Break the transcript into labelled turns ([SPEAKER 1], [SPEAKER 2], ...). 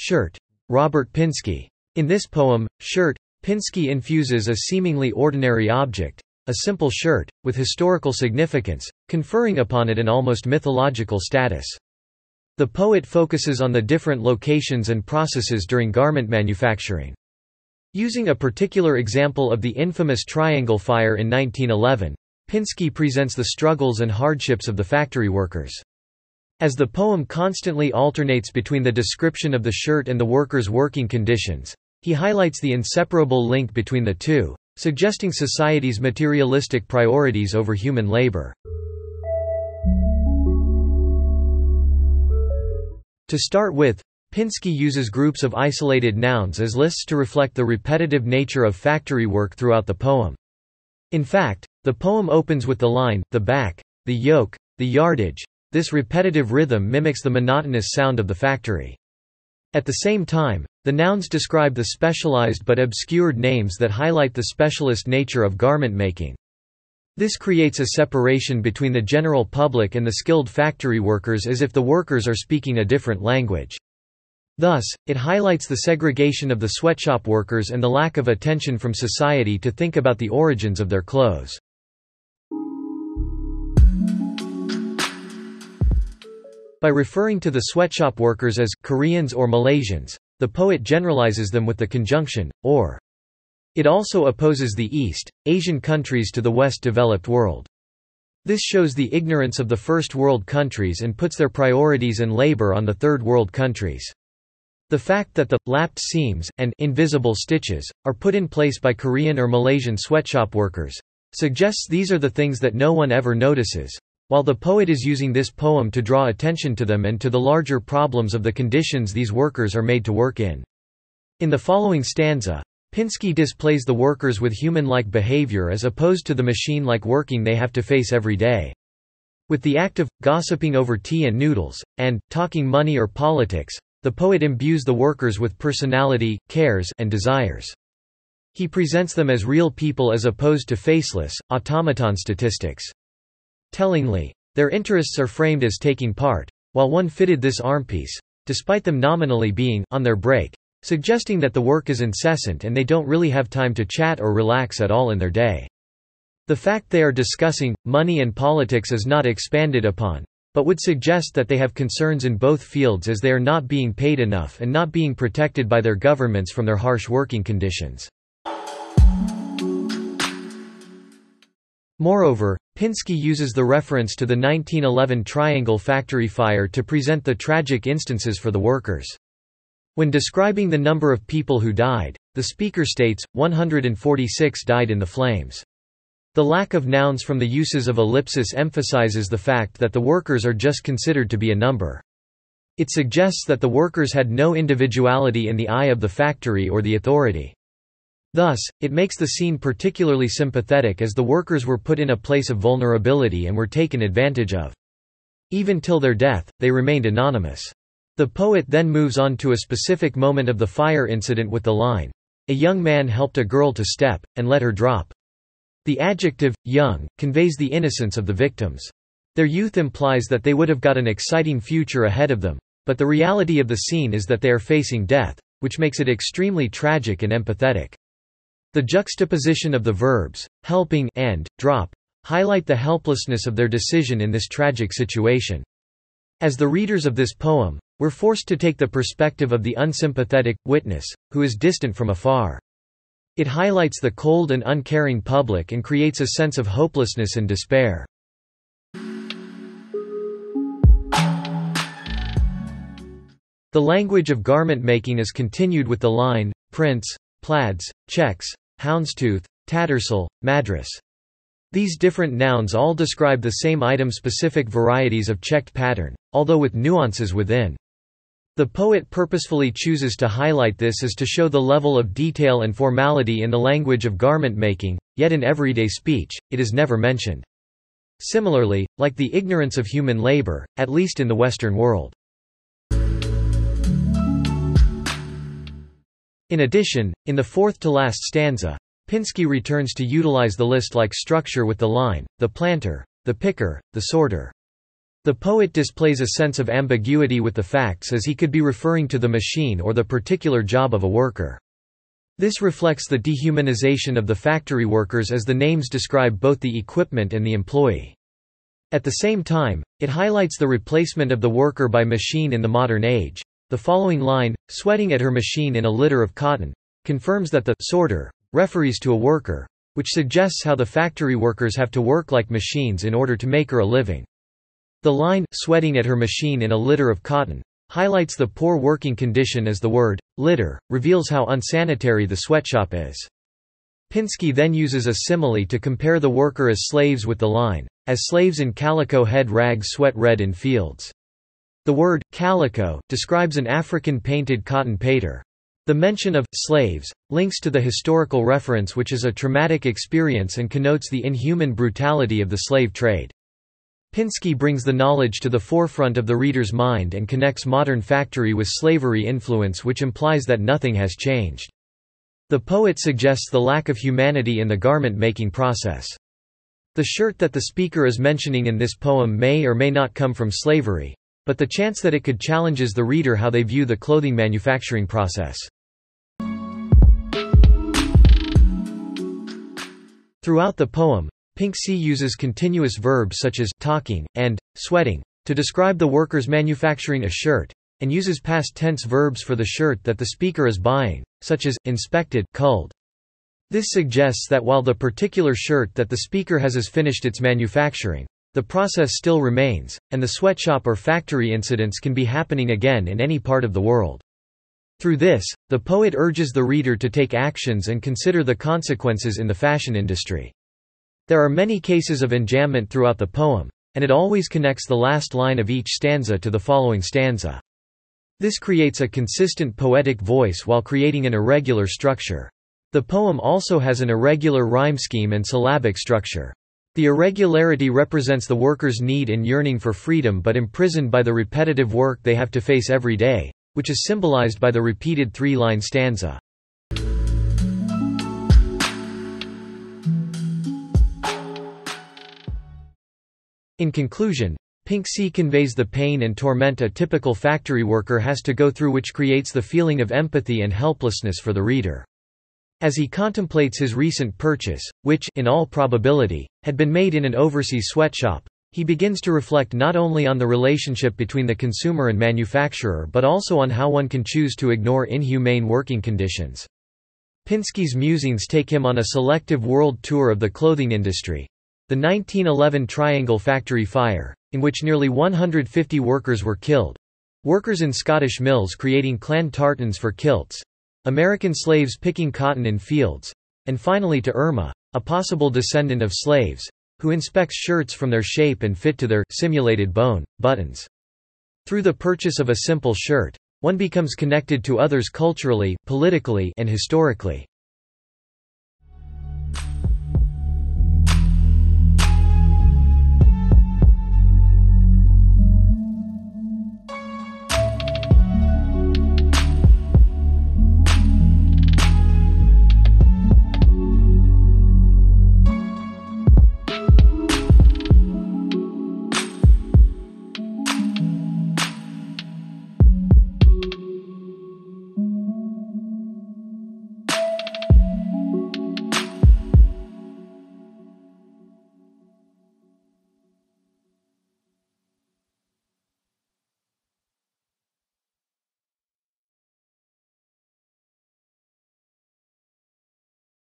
[SPEAKER 1] Shirt. Robert Pinsky. In this poem, Shirt, Pinsky infuses a seemingly ordinary object, a simple shirt, with historical significance, conferring upon it an almost mythological status. The poet focuses on the different locations and processes during garment manufacturing. Using a particular example of the infamous Triangle Fire in 1911, Pinsky presents the struggles and hardships of the factory workers. As the poem constantly alternates between the description of the shirt and the workers' working conditions, he highlights the inseparable link between the two, suggesting society's materialistic priorities over human labor. To start with, Pinsky uses groups of isolated nouns as lists to reflect the repetitive nature of factory work throughout the poem. In fact, the poem opens with the line, the back, the yoke, the yardage, this repetitive rhythm mimics the monotonous sound of the factory. At the same time, the nouns describe the specialized but obscured names that highlight the specialist nature of garment making. This creates a separation between the general public and the skilled factory workers as if the workers are speaking a different language. Thus, it highlights the segregation of the sweatshop workers and the lack of attention from society to think about the origins of their clothes. By referring to the sweatshop workers as Koreans or Malaysians, the poet generalizes them with the conjunction, or. It also opposes the East, Asian countries to the West developed world. This shows the ignorance of the first world countries and puts their priorities and labor on the third world countries. The fact that the lapped seams and invisible stitches are put in place by Korean or Malaysian sweatshop workers suggests these are the things that no one ever notices, while the poet is using this poem to draw attention to them and to the larger problems of the conditions these workers are made to work in. In the following stanza, Pinsky displays the workers with human-like behavior as opposed to the machine-like working they have to face every day. With the act of, gossiping over tea and noodles, and, talking money or politics, the poet imbues the workers with personality, cares, and desires. He presents them as real people as opposed to faceless, automaton statistics. Tellingly, their interests are framed as taking part, while one fitted this armpiece, despite them nominally being on their break, suggesting that the work is incessant and they don't really have time to chat or relax at all in their day. The fact they are discussing money and politics is not expanded upon, but would suggest that they have concerns in both fields as they are not being paid enough and not being protected by their governments from their harsh working conditions. Moreover, Pinsky uses the reference to the 1911 Triangle factory fire to present the tragic instances for the workers. When describing the number of people who died, the speaker states, 146 died in the flames. The lack of nouns from the uses of ellipsis emphasizes the fact that the workers are just considered to be a number. It suggests that the workers had no individuality in the eye of the factory or the authority. Thus, it makes the scene particularly sympathetic as the workers were put in a place of vulnerability and were taken advantage of. Even till their death, they remained anonymous. The poet then moves on to a specific moment of the fire incident with the line, A young man helped a girl to step, and let her drop. The adjective, young, conveys the innocence of the victims. Their youth implies that they would have got an exciting future ahead of them, but the reality of the scene is that they are facing death, which makes it extremely tragic and empathetic. The juxtaposition of the verbs, helping and drop, highlight the helplessness of their decision in this tragic situation. As the readers of this poem, we're forced to take the perspective of the unsympathetic, witness, who is distant from afar. It highlights the cold and uncaring public and creates a sense of hopelessness and despair. The language of garment making is continued with the line, prints, plaids, checks, houndstooth, tattersall, madras. These different nouns all describe the same item-specific varieties of checked pattern, although with nuances within. The poet purposefully chooses to highlight this as to show the level of detail and formality in the language of garment making, yet in everyday speech, it is never mentioned. Similarly, like the ignorance of human labor, at least in the Western world. In addition, in the fourth-to-last stanza, Pinsky returns to utilize the list-like structure with the line, the planter, the picker, the sorter. The poet displays a sense of ambiguity with the facts as he could be referring to the machine or the particular job of a worker. This reflects the dehumanization of the factory workers as the names describe both the equipment and the employee. At the same time, it highlights the replacement of the worker by machine in the modern age. The following line, sweating at her machine in a litter of cotton, confirms that the sorter refers to a worker, which suggests how the factory workers have to work like machines in order to make her a living. The line, sweating at her machine in a litter of cotton, highlights the poor working condition as the word, litter, reveals how unsanitary the sweatshop is. Pinsky then uses a simile to compare the worker as slaves with the line, as slaves in calico head rags sweat red in fields. The word, calico, describes an African painted cotton pater. The mention of slaves links to the historical reference which is a traumatic experience and connotes the inhuman brutality of the slave trade. Pinsky brings the knowledge to the forefront of the reader's mind and connects modern factory with slavery influence which implies that nothing has changed. The poet suggests the lack of humanity in the garment-making process. The shirt that the speaker is mentioning in this poem may or may not come from slavery, but the chance that it could challenges the reader how they view the clothing manufacturing process. Throughout the poem, Pinsky uses continuous verbs such as talking and sweating to describe the workers manufacturing a shirt, and uses past tense verbs for the shirt that the speaker is buying, such as inspected, culled. This suggests that while the particular shirt that the speaker has is finished its manufacturing, the process still remains, and the sweatshop or factory incidents can be happening again in any part of the world. Through this, the poet urges the reader to take actions and consider the consequences in the fashion industry. There are many cases of enjambment throughout the poem, and it always connects the last line of each stanza to the following stanza. This creates a consistent poetic voice while creating an irregular structure. The poem also has an irregular rhyme scheme and syllabic structure. The irregularity represents the workers' need and yearning for freedom but imprisoned by the repetitive work they have to face every day, which is symbolized by the repeated three-line stanza. In conclusion, Pinsky conveys the pain and torment a typical factory worker has to go through which creates the feeling of empathy and helplessness for the reader. As he contemplates his recent purchase, which, in all probability, had been made in an overseas sweatshop, he begins to reflect not only on the relationship between the consumer and manufacturer but also on how one can choose to ignore inhumane working conditions. Pinsky's musings take him on a selective world tour of the clothing industry, the 1911 Triangle Factory Fire, in which nearly 150 workers were killed. Workers in Scottish mills creating clan tartans for kilts. American slaves picking cotton in fields. And finally to Irma, a possible descendant of slaves, who inspects shirts from their shape and fit to their simulated bone buttons. Through the purchase of a simple shirt, one becomes connected to others culturally, politically, and historically.